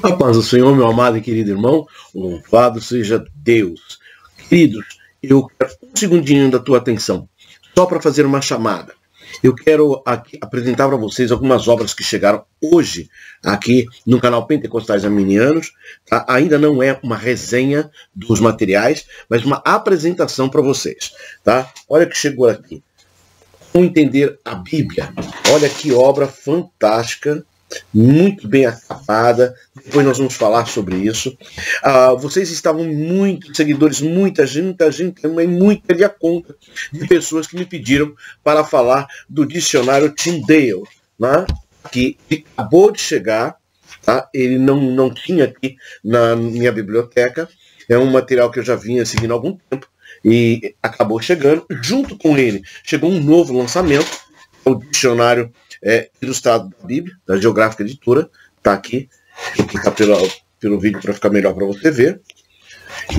A paz do Senhor, meu amado e querido irmão, louvado seja Deus. Queridos, eu quero um segundinho da tua atenção, só para fazer uma chamada. Eu quero aqui apresentar para vocês algumas obras que chegaram hoje aqui no canal Pentecostais Arminianos. Tá? Ainda não é uma resenha dos materiais, mas uma apresentação para vocês. Tá? Olha que chegou aqui. Como entender a Bíblia? Olha que obra fantástica muito bem acabada. Depois nós vamos falar sobre isso. Ah, vocês estavam muito seguidores, muita gente, muita gente, também muita a conta de pessoas que me pediram para falar do dicionário Tyndale, né? que acabou de chegar, tá? ele não, não tinha aqui na minha biblioteca. É um material que eu já vinha seguindo há algum tempo e acabou chegando. Junto com ele chegou um novo lançamento, o dicionário é, ilustrado da Bíblia, da Geográfica Editora, está aqui. Vou clicar pelo, pelo vídeo para ficar melhor para você ver.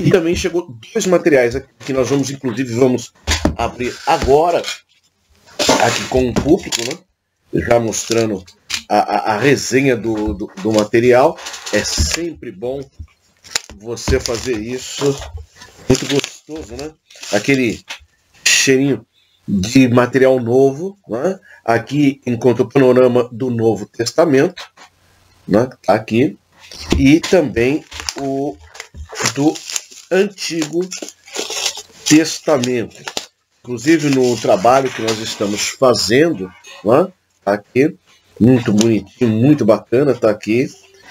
E também chegou dois materiais aqui que nós vamos, inclusive, vamos abrir agora, aqui com o público, né? Já mostrando a, a, a resenha do, do, do material. É sempre bom você fazer isso. Muito gostoso, né? Aquele cheirinho de material novo. Né? Aqui encontra o panorama do Novo Testamento, né? Tá aqui, e também o do Antigo Testamento. Inclusive no trabalho que nós estamos fazendo, né? Tá aqui, muito bonitinho, muito bacana, tá aqui.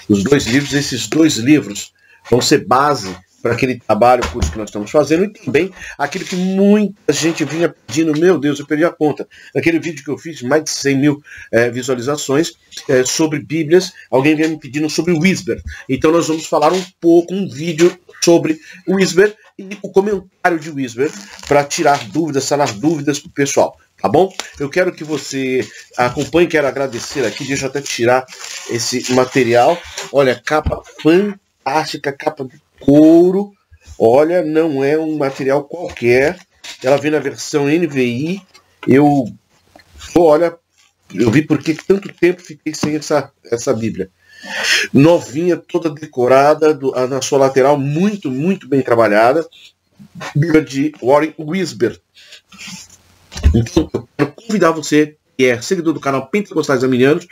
Os dois livros, esses dois livros vão ser base para aquele trabalho curso que nós estamos fazendo e também aquilo que muita gente vinha pedindo, meu Deus, eu perdi a conta. Naquele vídeo que eu fiz, mais de 100 mil é, visualizações é, sobre Bíblias, alguém vinha me pedindo sobre o Whisper. Então nós vamos falar um pouco, um vídeo sobre o Whisper e o comentário de Whisper para tirar dúvidas, sanar dúvidas para o pessoal. Tá bom? Eu quero que você acompanhe, quero agradecer aqui, deixa eu até tirar esse material. Olha, capa fantástica, capa de couro. Olha, não é um material qualquer. Ela vem na versão NVI. Eu, olha, eu vi porque tanto tempo fiquei sem essa, essa Bíblia. Novinha, toda decorada, do, na sua lateral, muito, muito bem trabalhada. Bíblia de Warren Wisber. Então, eu quero convidar você, que é seguidor do canal Pentecostais Arminianos,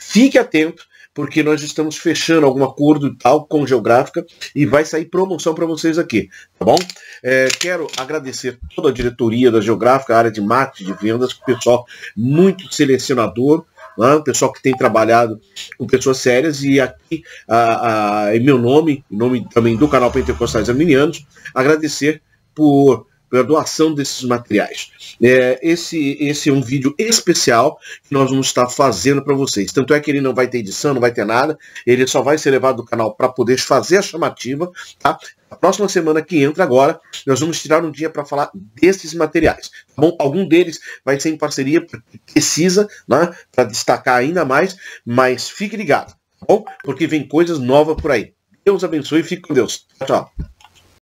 fique atento porque nós estamos fechando algum acordo e tal com Geográfica e vai sair promoção para vocês aqui, tá bom? É, quero agradecer toda a diretoria da Geográfica, a área de marketing, de vendas, pessoal muito selecionador, né? pessoal que tem trabalhado com pessoas sérias e aqui a, a, em meu nome, em nome também do canal Pentecostais Arminianos, agradecer por a doação desses materiais. É, esse, esse é um vídeo especial que nós vamos estar fazendo para vocês. Tanto é que ele não vai ter edição, não vai ter nada, ele só vai ser levado do canal para poder fazer a chamativa. Tá? A próxima semana que entra agora, nós vamos tirar um dia para falar desses materiais. Tá bom? Algum deles vai ser em parceria, precisa, né, para destacar ainda mais, mas fique ligado, tá bom? Porque vem coisas novas por aí. Deus abençoe e fique com Deus. Tchau, tchau.